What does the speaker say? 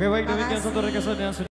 Oke baik demikian satu request yang sudah